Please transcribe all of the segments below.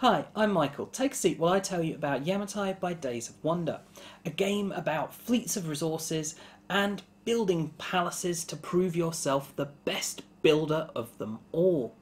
Hi, I'm Michael. Take a seat while I tell you about Yamatai by Days of Wonder, a game about fleets of resources and building palaces to prove yourself the best builder of them all.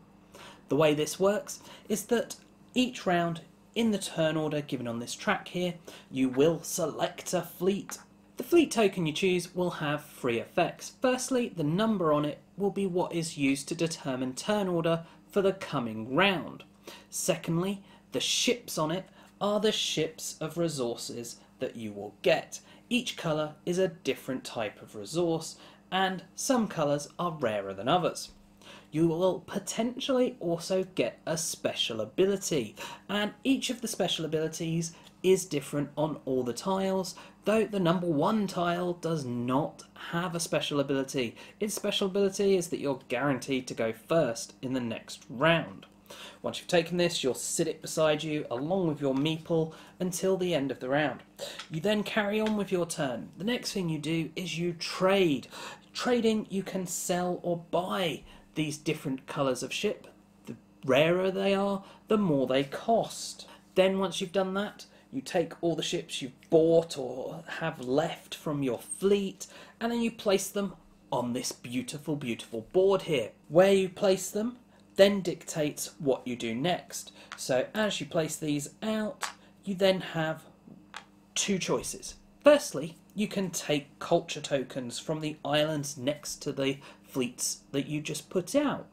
The way this works is that each round in the turn order given on this track here, you will select a fleet. The fleet token you choose will have three effects. Firstly, the number on it will be what is used to determine turn order for the coming round. Secondly, the ships on it are the ships of resources that you will get. Each colour is a different type of resource, and some colours are rarer than others. You will potentially also get a special ability, and each of the special abilities is different on all the tiles, though the number one tile does not have a special ability. Its special ability is that you're guaranteed to go first in the next round. Once you've taken this, you'll sit it beside you along with your meeple until the end of the round. You then carry on with your turn. The next thing you do is you trade. Trading, you can sell or buy these different colours of ship. The rarer they are, the more they cost. Then once you've done that, you take all the ships you've bought or have left from your fleet and then you place them on this beautiful, beautiful board here. Where you place them then dictates what you do next. So as you place these out, you then have two choices. Firstly, you can take culture tokens from the islands next to the fleets that you just put out.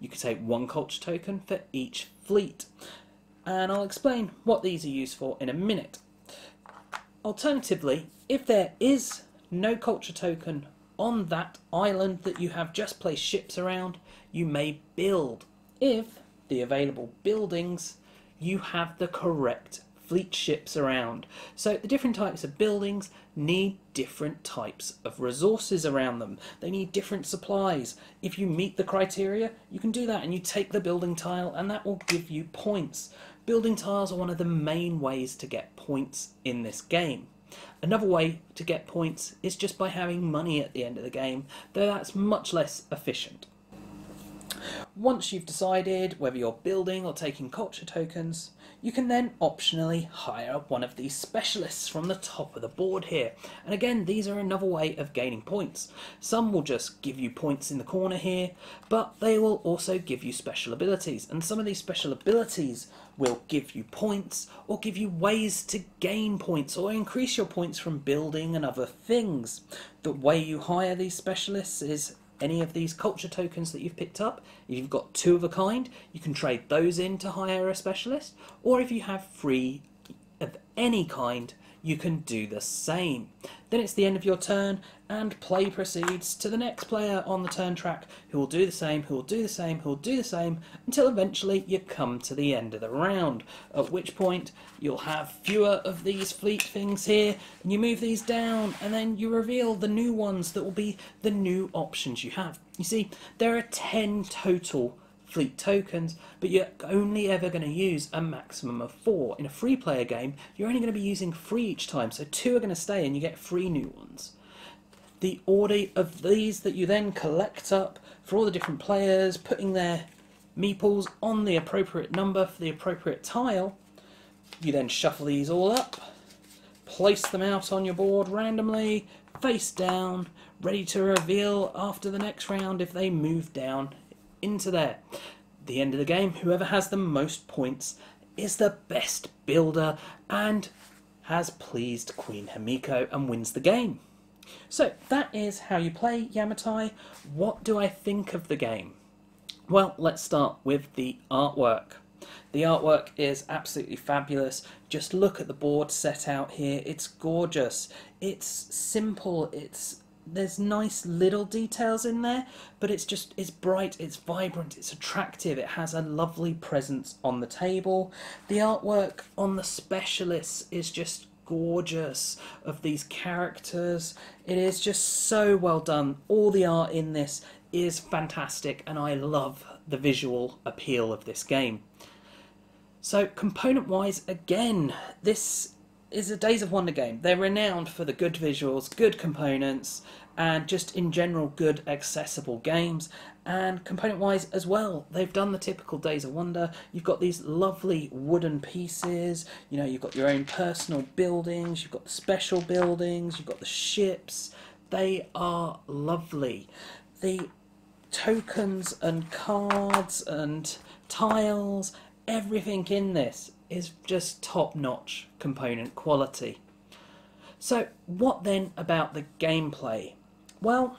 You can take one culture token for each fleet, and I'll explain what these are used for in a minute. Alternatively, if there is no culture token on that island that you have just placed ships around, you may build if the available buildings you have the correct fleet ships around. So the different types of buildings need different types of resources around them. They need different supplies. If you meet the criteria, you can do that and you take the building tile and that will give you points. Building tiles are one of the main ways to get points in this game. Another way to get points is just by having money at the end of the game, though that's much less efficient. Once you've decided whether you're building or taking culture tokens, you can then optionally hire one of these specialists from the top of the board here. And again, these are another way of gaining points. Some will just give you points in the corner here, but they will also give you special abilities. And some of these special abilities will give you points or give you ways to gain points or increase your points from building and other things. The way you hire these specialists is any of these culture tokens that you've picked up. If you've got two of a kind, you can trade those in to hire a specialist, or if you have three of any kind, you can do the same. Then it's the end of your turn, and play proceeds to the next player on the turn track, who will do the same, who will do the same, who will do the same, until eventually you come to the end of the round. At which point you'll have fewer of these fleet things here, and you move these down, and then you reveal the new ones that will be the new options you have. You see, there are 10 total fleet tokens, but you're only ever going to use a maximum of four. In a free player game, you're only going to be using three each time, so two are going to stay and you get three new ones. The order of these that you then collect up for all the different players, putting their meeples on the appropriate number for the appropriate tile, you then shuffle these all up, place them out on your board randomly, face down, ready to reveal after the next round if they move down into there. The end of the game, whoever has the most points is the best builder and has pleased Queen Himiko and wins the game. So that is how you play Yamatai. What do I think of the game? Well, let's start with the artwork. The artwork is absolutely fabulous. Just look at the board set out here. It's gorgeous. It's simple. It's there's nice little details in there, but it's just it's bright, it's vibrant, it's attractive. It has a lovely presence on the table. The artwork on the specialists is just gorgeous of these characters. It is just so well done. All the art in this is fantastic and I love the visual appeal of this game. So component wise again, this is a Days of Wonder game. They're renowned for the good visuals, good components, and just in general good accessible games. And component wise as well, they've done the typical Days of Wonder. You've got these lovely wooden pieces, you know, you've got your own personal buildings, you've got the special buildings, you've got the ships. They are lovely. The tokens and cards and tiles, everything in this is just top notch component quality. So, what then about the gameplay? Well,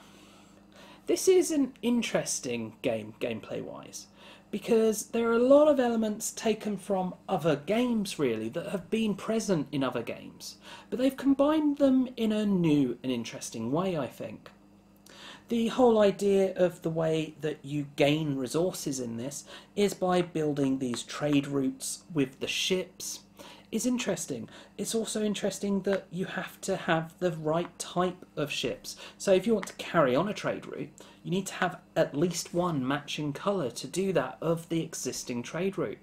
this is an interesting game, gameplay wise, because there are a lot of elements taken from other games, really, that have been present in other games, but they've combined them in a new and interesting way, I think. The whole idea of the way that you gain resources in this is by building these trade routes with the ships is interesting. It's also interesting that you have to have the right type of ships. So if you want to carry on a trade route, you need to have at least one matching colour to do that of the existing trade route.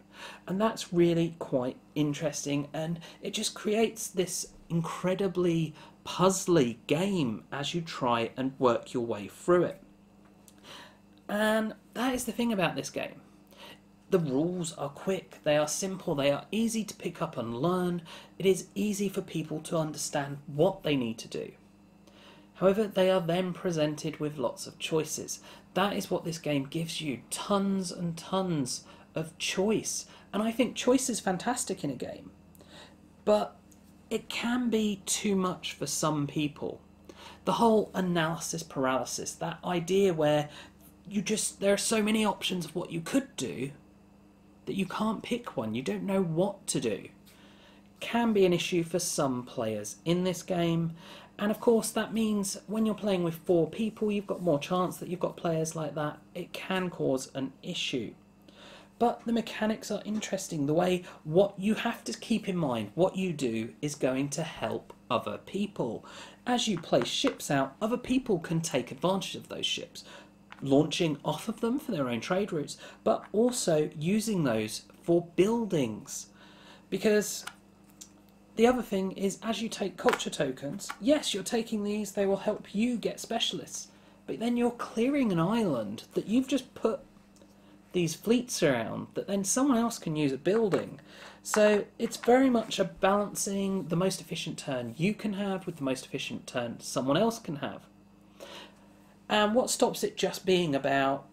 And that's really quite interesting and it just creates this incredibly puzzly game as you try and work your way through it. And that is the thing about this game. The rules are quick, they are simple, they are easy to pick up and learn. It is easy for people to understand what they need to do. However, they are then presented with lots of choices. That is what this game gives you tons and tons of choice. And I think choice is fantastic in a game. But it can be too much for some people. The whole analysis paralysis, that idea where you just, there are so many options of what you could do that you can't pick one, you don't know what to do, can be an issue for some players in this game. And of course, that means when you're playing with four people, you've got more chance that you've got players like that. It can cause an issue but the mechanics are interesting. The way what you have to keep in mind, what you do is going to help other people. As you place ships out, other people can take advantage of those ships, launching off of them for their own trade routes, but also using those for buildings. Because the other thing is, as you take culture tokens, yes, you're taking these, they will help you get specialists, but then you're clearing an island that you've just put these fleets around that then someone else can use a building. So it's very much a balancing the most efficient turn you can have with the most efficient turn someone else can have. And what stops it just being about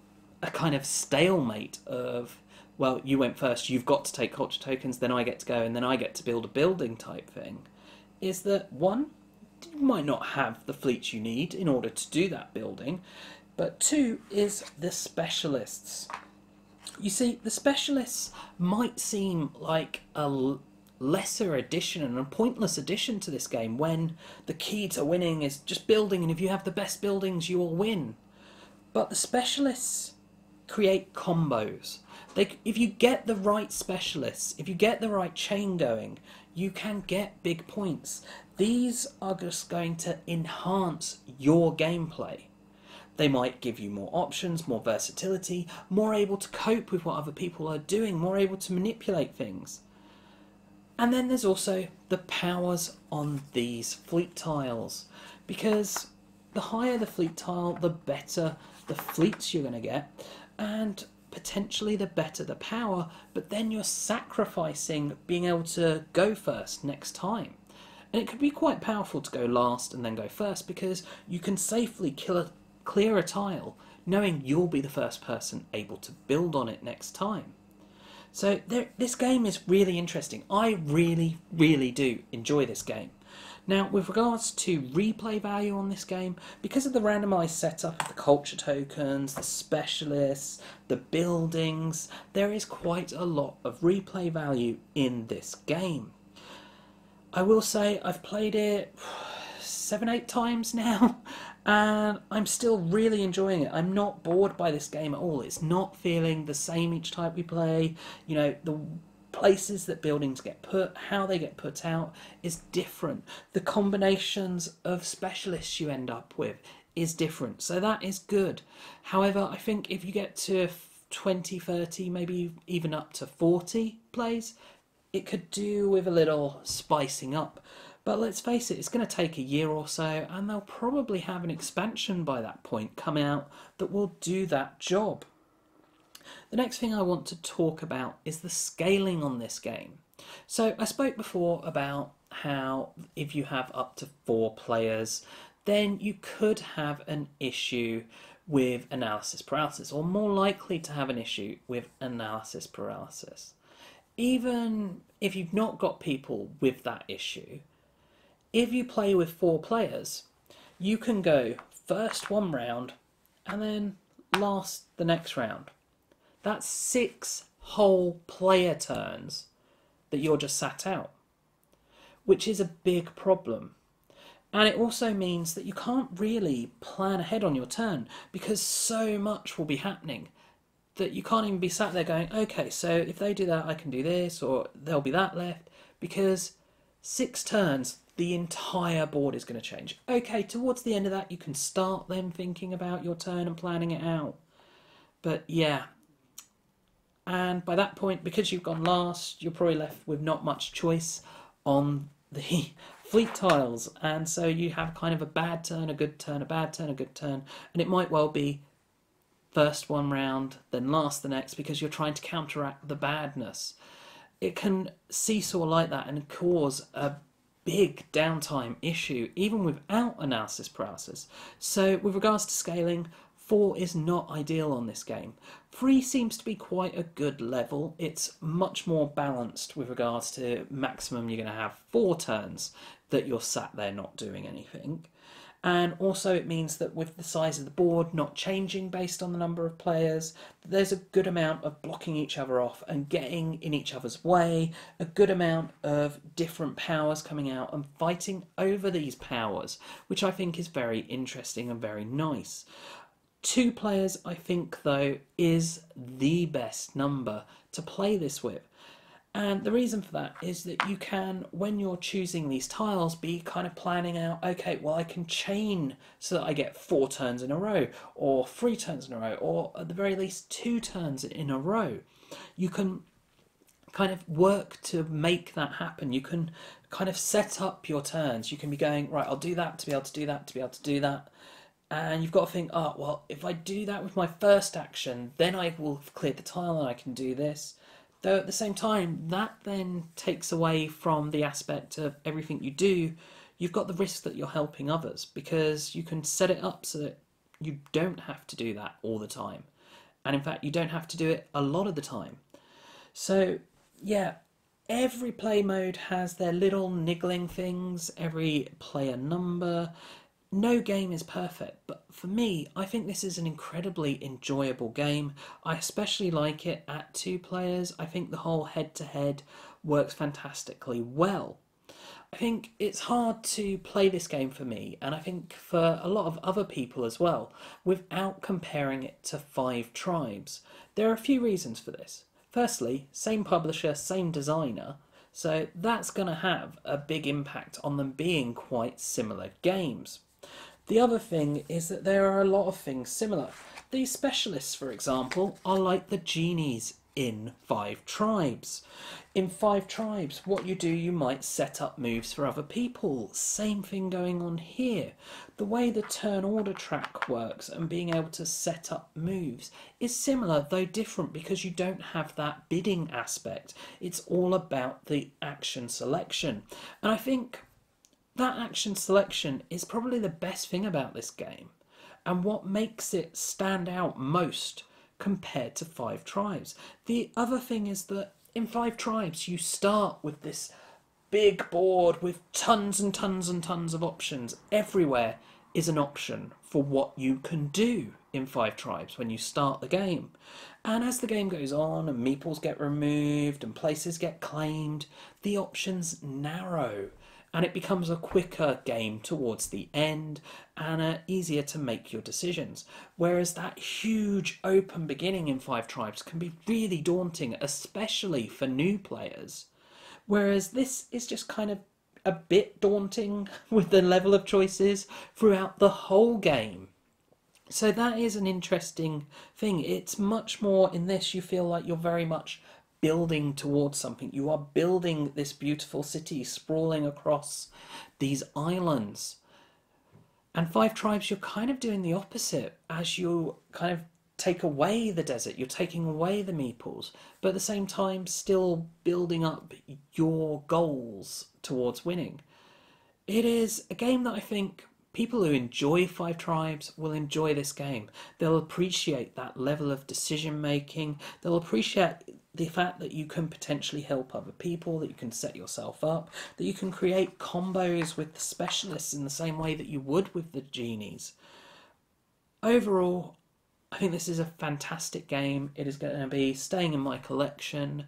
a kind of stalemate of, well, you went first, you've got to take culture tokens, then I get to go, and then I get to build a building type thing, is that one, you might not have the fleets you need in order to do that building, but two is the specialists. You see, the specialists might seem like a lesser addition and a pointless addition to this game when the key to winning is just building, and if you have the best buildings, you will win. But the specialists create combos. They, if you get the right specialists, if you get the right chain going, you can get big points. These are just going to enhance your gameplay. They might give you more options, more versatility, more able to cope with what other people are doing, more able to manipulate things. And then there's also the powers on these fleet tiles, because the higher the fleet tile, the better the fleets you're going to get, and potentially the better the power, but then you're sacrificing being able to go first next time. And it could be quite powerful to go last and then go first because you can safely kill a clear a tile, knowing you'll be the first person able to build on it next time. So there, this game is really interesting. I really, really do enjoy this game. Now, with regards to replay value on this game, because of the randomized setup of the culture tokens, the specialists, the buildings, there is quite a lot of replay value in this game. I will say I've played it seven, eight times now, and I'm still really enjoying it. I'm not bored by this game at all. It's not feeling the same each time we play. You know, the places that buildings get put, how they get put out is different. The combinations of specialists you end up with is different. So that is good. However, I think if you get to 20, 30, maybe even up to 40 plays, it could do with a little spicing up. But let's face it, it's going to take a year or so, and they'll probably have an expansion by that point coming out that will do that job. The next thing I want to talk about is the scaling on this game. So, I spoke before about how if you have up to four players, then you could have an issue with analysis paralysis, or more likely to have an issue with analysis paralysis. Even if you've not got people with that issue, if you play with four players, you can go first one round and then last the next round. That's six whole player turns that you're just sat out, which is a big problem. And it also means that you can't really plan ahead on your turn because so much will be happening that you can't even be sat there going, okay, so if they do that, I can do this, or there'll be that left. Because six turns, the entire board is going to change. Okay, towards the end of that, you can start then thinking about your turn and planning it out. But yeah. And by that point, because you've gone last, you're probably left with not much choice on the fleet tiles, and so you have kind of a bad turn, a good turn, a bad turn, a good turn, and it might well be first one round, then last the next, because you're trying to counteract the badness. It can seesaw like that and cause a big downtime issue, even without analysis paralysis. So, with regards to scaling, 4 is not ideal on this game. 3 seems to be quite a good level. It's much more balanced with regards to maximum you're going to have 4 turns that you're sat there not doing anything. And also, it means that with the size of the board not changing based on the number of players, there's a good amount of blocking each other off and getting in each other's way, a good amount of different powers coming out and fighting over these powers, which I think is very interesting and very nice. Two players, I think, though, is the best number to play this with. And the reason for that is that you can, when you're choosing these tiles, be kind of planning out, okay, well, I can chain so that I get four turns in a row, or three turns in a row, or at the very least two turns in a row. You can kind of work to make that happen. You can kind of set up your turns. You can be going, right, I'll do that to be able to do that, to be able to do that and you've got to think, oh, well, if I do that with my first action, then I will cleared the tile and I can do this. Though at the same time, that then takes away from the aspect of everything you do. You've got the risk that you're helping others because you can set it up so that you don't have to do that all the time. And in fact, you don't have to do it a lot of the time. So, yeah, every play mode has their little niggling things, every player number, no game is perfect, but for me, I think this is an incredibly enjoyable game. I especially like it at two players. I think the whole head to head works fantastically well. I think it's hard to play this game for me, and I think for a lot of other people as well, without comparing it to Five Tribes. There are a few reasons for this. Firstly, same publisher, same designer, so that's going to have a big impact on them being quite similar games. The other thing is that there are a lot of things similar. These specialists, for example, are like the genies in Five Tribes. In Five Tribes, what you do, you might set up moves for other people. Same thing going on here. The way the turn order track works and being able to set up moves is similar, though different, because you don't have that bidding aspect. It's all about the action selection. And I think that action selection is probably the best thing about this game and what makes it stand out most compared to Five Tribes. The other thing is that in Five Tribes, you start with this big board with tons and tons and tons of options. Everywhere is an option for what you can do in Five Tribes when you start the game. And as the game goes on and meeples get removed and places get claimed, the options narrow and it becomes a quicker game towards the end and uh, easier to make your decisions. Whereas that huge open beginning in Five Tribes can be really daunting, especially for new players. Whereas this is just kind of a bit daunting with the level of choices throughout the whole game. So that is an interesting thing. It's much more in this, you feel like you're very much building towards something. You are building this beautiful city sprawling across these islands. And Five Tribes, you're kind of doing the opposite as you kind of take away the desert, you're taking away the meeples, but at the same time, still building up your goals towards winning. It is a game that I think people who enjoy Five Tribes will enjoy this game. They'll appreciate that level of decision making. They'll appreciate the fact that you can potentially help other people, that you can set yourself up, that you can create combos with the specialists in the same way that you would with the genies. Overall, I think this is a fantastic game. It is going to be staying in my collection.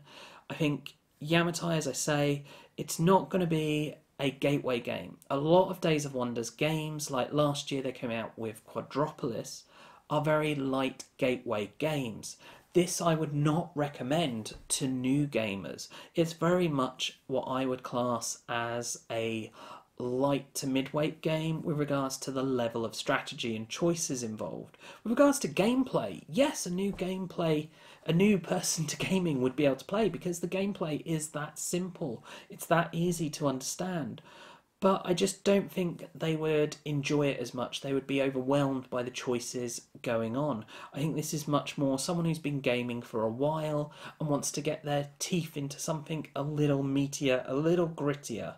I think Yamatai, as I say, it's not going to be a gateway game. A lot of Days of Wonders games, like last year they came out with Quadropolis, are very light gateway games. This I would not recommend to new gamers. It's very much what I would class as a light to midweight game with regards to the level of strategy and choices involved. With regards to gameplay, yes, a new gameplay, a new person to gaming would be able to play because the gameplay is that simple. It's that easy to understand. But I just don't think they would enjoy it as much. They would be overwhelmed by the choices going on. I think this is much more someone who's been gaming for a while and wants to get their teeth into something a little meatier, a little grittier.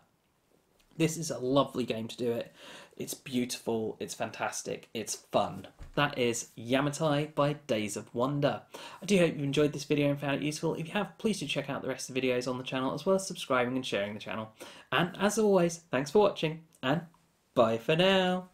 This is a lovely game to do it. It's beautiful, it's fantastic, it's fun. That is Yamatai by Days of Wonder. I do hope you enjoyed this video and found it useful. If you have, please do check out the rest of the videos on the channel as well as subscribing and sharing the channel. And as always, thanks for watching and bye for now.